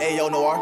Ayo Noir.